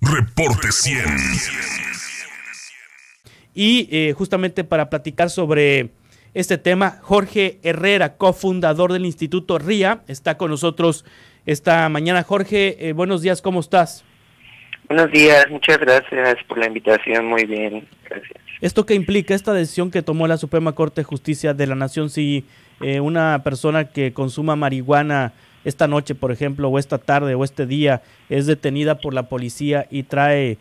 Reporte 100. Y eh, justamente para platicar sobre este tema, Jorge Herrera, cofundador del Instituto RIA, está con nosotros esta mañana. Jorge, eh, buenos días, ¿cómo estás? Buenos días, muchas gracias por la invitación, muy bien, gracias. ¿Esto qué implica esta decisión que tomó la Suprema Corte de Justicia de la Nación si eh, una persona que consuma marihuana esta noche, por ejemplo, o esta tarde o este día es detenida por la policía y trae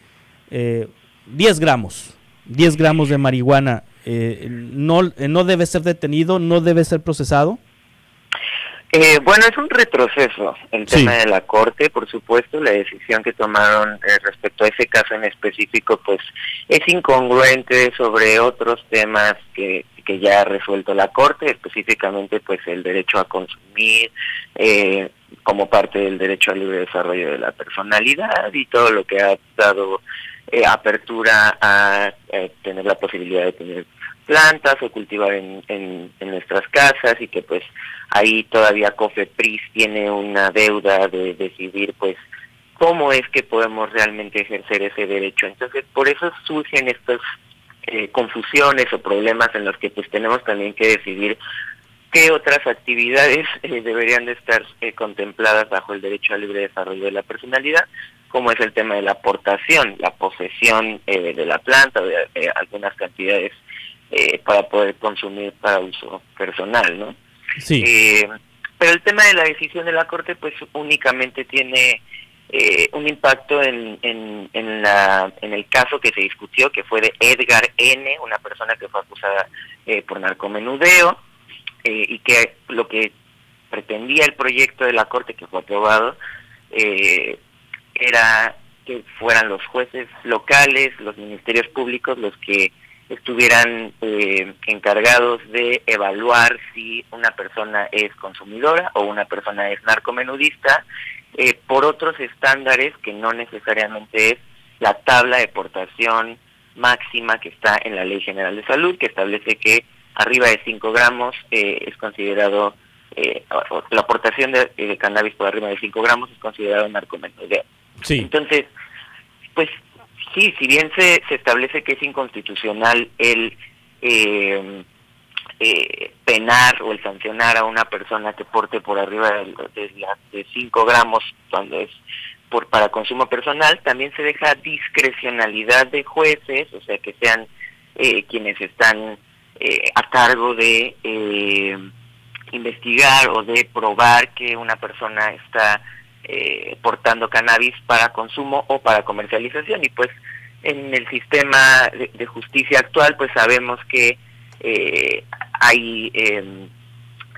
eh, 10 gramos, 10 gramos de marihuana, eh, no, ¿no debe ser detenido, no debe ser procesado? Eh, bueno, es un retroceso el tema de la Corte, por supuesto, la decisión que tomaron eh, respecto a ese caso en específico, pues es incongruente sobre otros temas que, que ya ha resuelto la Corte, específicamente pues el derecho a consumir eh, como parte del derecho al libre desarrollo de la personalidad y todo lo que ha dado eh, apertura a eh, tener la posibilidad de tener plantas o cultivar en, en, en, nuestras casas y que pues ahí todavía COFEPRIS tiene una deuda de decidir pues cómo es que podemos realmente ejercer ese derecho. Entonces por eso surgen estas eh, confusiones o problemas en los que pues tenemos también que decidir qué otras actividades eh, deberían de estar eh, contempladas bajo el derecho al libre desarrollo de la personalidad, como es el tema de la aportación, la posesión eh, de la planta, de eh, algunas cantidades para poder consumir para uso personal, ¿no? Sí. Eh, pero el tema de la decisión de la Corte pues únicamente tiene eh, un impacto en, en, en, la, en el caso que se discutió, que fue de Edgar N., una persona que fue acusada eh, por narcomenudeo, eh, y que lo que pretendía el proyecto de la Corte que fue aprobado eh, era que fueran los jueces locales, los ministerios públicos, los que estuvieran eh, encargados de evaluar si una persona es consumidora o una persona es narcomenudista eh, por otros estándares que no necesariamente es la tabla de portación máxima que está en la Ley General de Salud, que establece que arriba de 5 gramos eh, es considerado, eh, la aportación de, de, cannabis por arriba de 5 gramos es considerado narcomenudeo. Sí. Entonces, pues sí, si bien se, se establece que es inconstitucional el eh, eh, penar o el sancionar a una persona que porte por arriba de, de 5 gramos cuando es por para consumo personal, también se deja discrecionalidad de jueces, o sea, que sean eh, quienes están eh, a cargo de eh, investigar o de probar que una persona está eh, portando cannabis para consumo o para comercialización. Y pues en el sistema de, de justicia actual pues sabemos que eh, hay eh,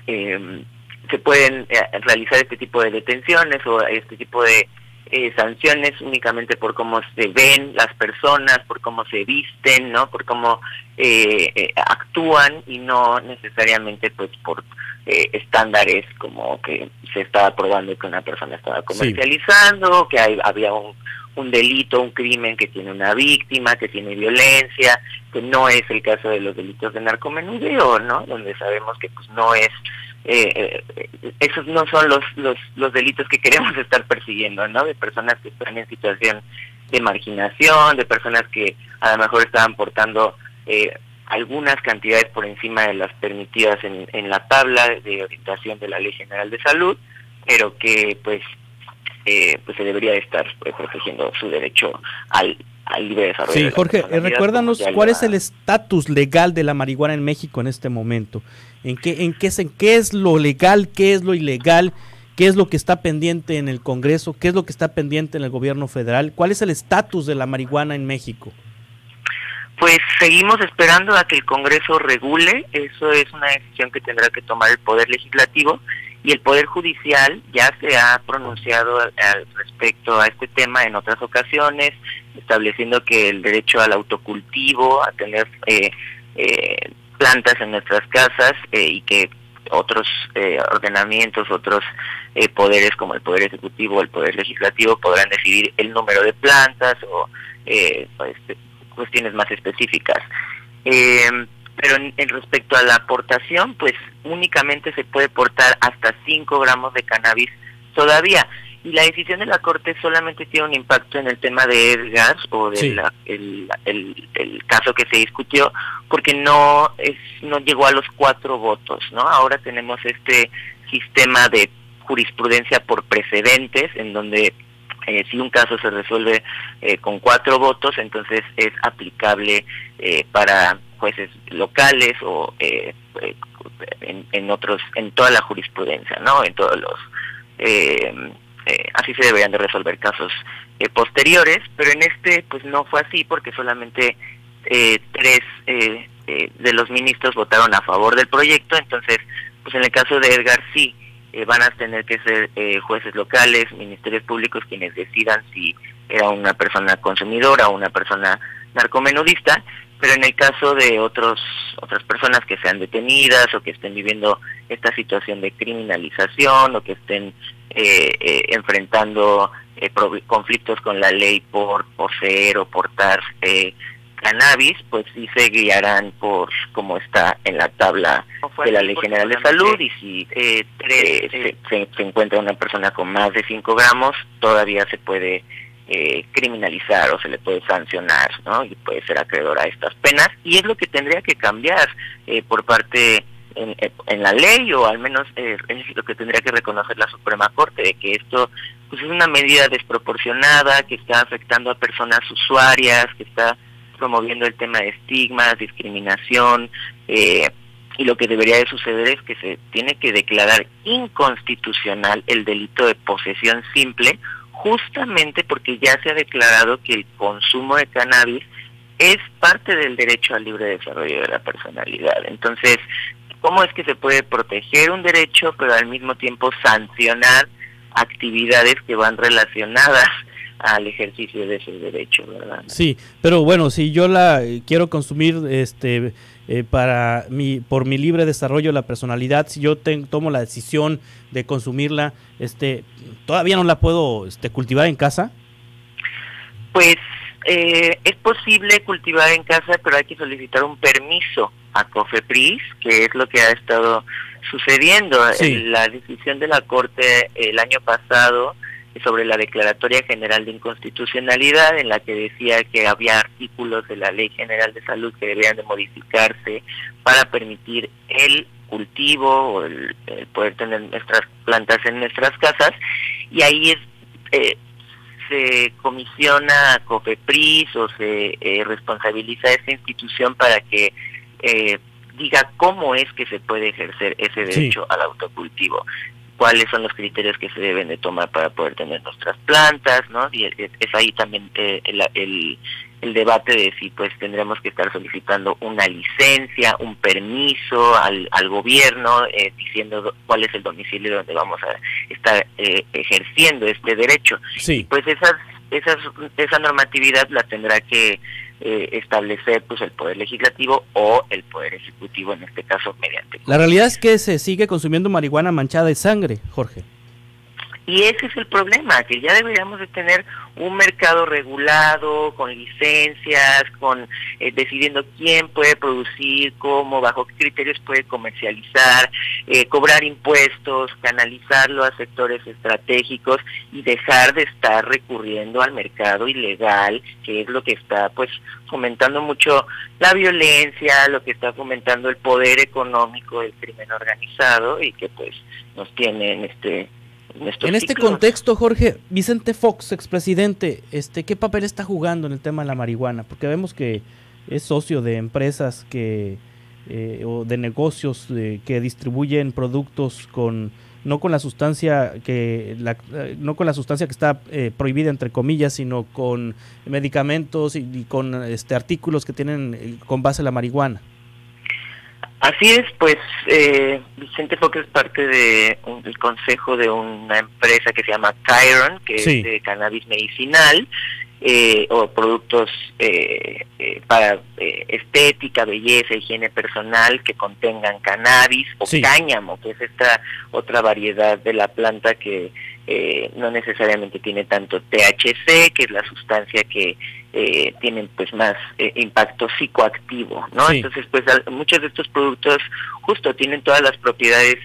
eh, se pueden realizar este tipo de detenciones o este tipo de eh, sanciones únicamente por cómo se ven las personas, por cómo se visten, ¿no? Por cómo eh, eh, actúan y no necesariamente pues por eh, estándares como que se estaba probando que una persona estaba comercializando, sí. que hay, había un, un delito, un crimen que tiene una víctima, que tiene violencia, que no es el caso de los delitos de narcomenudeo, ¿no? Donde sabemos que pues no es eh, eh, esos no son los, los, los delitos que queremos estar persiguiendo, ¿no? De personas que están en situación de marginación, de personas que a lo mejor estaban portando eh, algunas cantidades por encima de las permitidas en, en la tabla de orientación de la Ley General de Salud, pero que pues eh, pues se debería estar pues, protegiendo su derecho al, al libre desarrollo. Sí, Jorge, eh, recuérdanos cuál es el estatus legal de la marihuana en México en este momento. ¿En qué, en, qué, ¿En qué es lo legal, qué es lo ilegal, qué es lo que está pendiente en el Congreso, qué es lo que está pendiente en el gobierno federal? ¿Cuál es el estatus de la marihuana en México? Pues seguimos esperando a que el Congreso regule, eso es una decisión que tendrá que tomar el Poder Legislativo y el Poder Judicial ya se ha pronunciado al, respecto a este tema en otras ocasiones, estableciendo que el derecho al autocultivo, a tener eh, eh, plantas en nuestras casas eh, y que otros eh, ordenamientos, otros eh, poderes como el Poder Ejecutivo o el Poder Legislativo podrán decidir el número de plantas o pues, cuestiones más específicas. Eh, pero en, en, respecto a la aportación, pues únicamente se puede portar hasta 5 gramos de cannabis todavía. y la decisión de la Corte solamente tiene un impacto en el tema de Edgar o de el, el, caso que se discutió porque no es no llegó a los cuatro votos, ¿no? Ahora tenemos este sistema de jurisprudencia por precedentes en donde eh, si un caso se resuelve eh, con cuatro votos, entonces es aplicable eh, para jueces locales o en, en, otros, en toda la jurisprudencia, ¿no? En todos los eh, así se deberían de resolver casos eh, posteriores, pero en este pues no fue así porque solamente eh, tres de los ministros votaron a favor del proyecto, entonces pues en el caso de Edgar sí van a tener que ser jueces locales, ministerios públicos quienes decidan si era una persona consumidora o una persona narcomenudista, pero en el caso de otros otras personas que sean detenidas o que estén viviendo esta situación de criminalización o que estén eh, eh, enfrentando eh, conflictos con la ley por poseer o portar cannabis, pues sí se guiarán por como está en la tabla de la Ley General de Salud y si se, se, encuentra una persona con más de 5 gramos, todavía se puede criminalizar o se le puede sancionar, ¿no? Y puede ser acreedor a estas penas y es lo que tendría que cambiar por parte en, la ley o al menos eh, es lo que tendría que reconocer la Suprema Corte de que esto pues es una medida desproporcionada que está afectando a personas usuarias que está promoviendo el tema de estigmas discriminación eh, y lo que debería de suceder es que se tiene que declarar inconstitucional el delito de posesión simple justamente porque ya se ha declarado que el consumo de cannabis es parte del derecho al libre desarrollo de la personalidad. Entonces, cómo es que se puede proteger un derecho, pero al mismo tiempo sancionar actividades que van relacionadas al ejercicio de ese derecho, ¿verdad? Sí, pero bueno, si yo la quiero consumir este eh, para mi por mi libre desarrollo de la personalidad, si yo tomo la decisión de consumirla, este todavía no la puedo este, cultivar en casa. Pues eh, es posible cultivar en casa, pero hay que solicitar un permiso a COFEPRIS, que es lo que ha estado sucediendo. La decisión de la Corte el año pasado sobre la Declaratoria General de Inconstitucionalidad, en la que decía que había artículos de la Ley General de Salud que debían de modificarse para permitir el cultivo o el, poder tener nuestras plantas en nuestras casas, y ahí es... Eh, se comisiona a COFEPRIS o se eh, responsabiliza a esa institución para que eh, diga cómo es que se puede ejercer ese derecho al autocultivo cuáles son los criterios que se deben de tomar para poder tener nuestras plantas, ¿no? Y es, ahí también eh, el, el, debate de si pues tendremos que estar solicitando una licencia, un permiso al, al gobierno, eh, diciendo cuál es el domicilio donde vamos a estar eh, ejerciendo este derecho. Sí. Pues esas, esas, esa normatividad la tendrá que eh, establecer pues el poder legislativo o el poder ejecutivo en este caso mediante. La realidad es que se sigue consumiendo marihuana manchada de sangre, Jorge. Y ese es el problema, que ya deberíamos de tener un mercado regulado, con licencias, con eh, decidiendo quién puede producir, cómo, bajo qué criterios puede comercializar, eh, cobrar impuestos, canalizarlo a sectores estratégicos y dejar de estar recurriendo al mercado ilegal, que es lo que está pues fomentando mucho la violencia, lo que está fomentando el poder económico del crimen organizado y que pues nos tiene en este en este contexto, Jorge, Vicente Fox, expresidente, este, ¿qué papel está jugando en el tema de la marihuana? Porque vemos que es socio de empresas que eh, o de negocios que distribuyen productos con no con la sustancia que la, eh, no con la sustancia que está eh, prohibida entre comillas, sino con medicamentos y, con este artículos que tienen con base la marihuana. Así es, pues eh, Vicente Fox es parte de del consejo de una empresa que se llama Chiron, que es de cannabis medicinal eh, o productos eh, eh para eh, estética, belleza, higiene personal que contengan cannabis o cáñamo, que es esta otra variedad de la planta que no necesariamente tiene tanto THC, que es la sustancia que eh, tienen pues más eh, impacto psicoactivo, ¿no? Entonces pues muchos de estos productos justo tienen todas las propiedades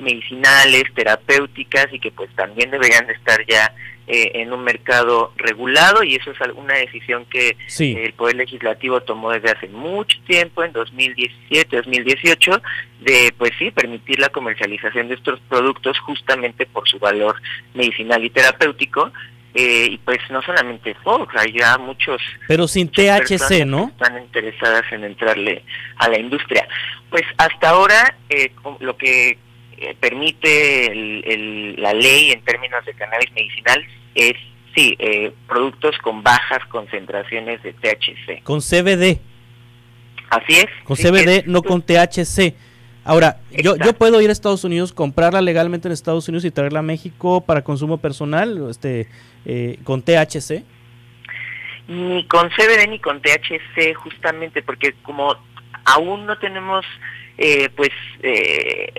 medicinales, terapéuticas y que pues también deberían de estar ya eh, en un mercado regulado y eso es una decisión que el Poder Legislativo tomó desde hace mucho tiempo, en 2017, 2018, de pues sí, permitir la comercialización de estos productos justamente por su valor medicinal y terapéutico. Eh, y pues no solamente Fox, hay ya muchos... Pero sin THC, ¿no? Están interesadas en entrarle a la industria. Pues hasta ahora eh, lo que eh, permite la ley en términos de cannabis medicinal es, sí, eh, productos con bajas concentraciones de THC. Con CBD. Así es. Con CBD, no con THC. Ahora, yo, yo puedo ir a Estados Unidos, comprarla legalmente en Estados Unidos y traerla a México para consumo personal, este, eh, con THC. Ni con CBD ni con THC, justamente porque como aún no tenemos, eh, pues, eh,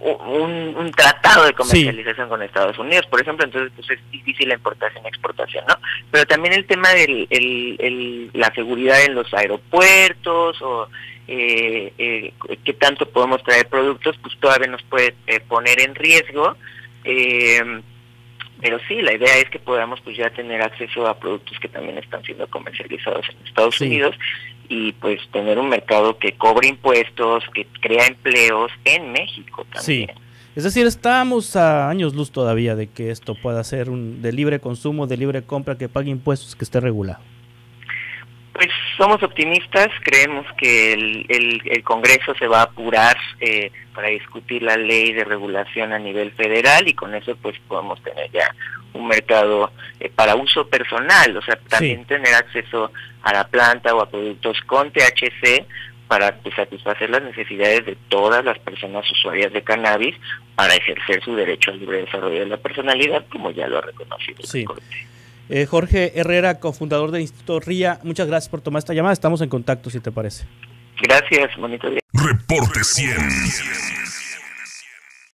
un, tratado de comercialización con Estados Unidos, por ejemplo, entonces pues es difícil la importación y exportación, ¿no? Pero también el tema de la seguridad en los aeropuertos o eh, eh, qué tanto podemos traer productos, pues todavía nos puede eh, poner en riesgo. Eh, pero sí, la idea es que podamos pues ya tener acceso a productos que también están siendo comercializados en Estados Unidos y pues tener un mercado que cobre impuestos, que crea empleos en México también. Sí. Es decir, estamos a años luz todavía de que esto pueda ser un de libre consumo, de libre compra, que pague impuestos, que esté regulado. Pues somos optimistas, creemos que el, el, Congreso se va a apurar eh, para discutir la ley de regulación a nivel federal y con eso pues podemos tener ya un mercado eh, para uso personal, o sea, también tener acceso a la planta o a productos con THC para pues, satisfacer las necesidades de todas las personas usuarias de cannabis para ejercer su derecho al libre desarrollo de la personalidad, como ya lo ha reconocido sí. Eh, Jorge Herrera, cofundador del Instituto RIA, muchas gracias por tomar esta llamada. Estamos en contacto, si te parece. Gracias, bonito día. Reporte 100.